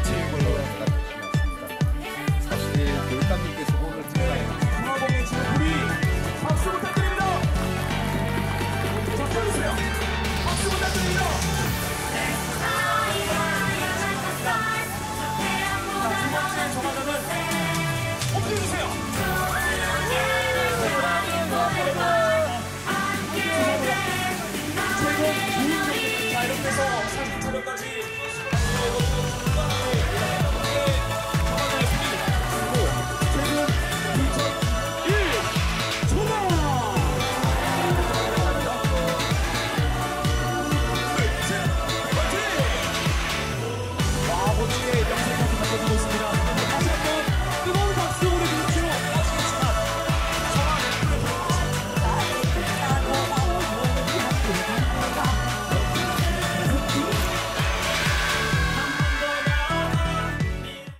우리 외체육을 사실 교육감님께서 오늘 특사에 중화공의 지금 우리 박수 부탁드립니다. 박수 주세요. 박수 부탁드립니다. 자, 두 번째 정하자는 옮겨주세요.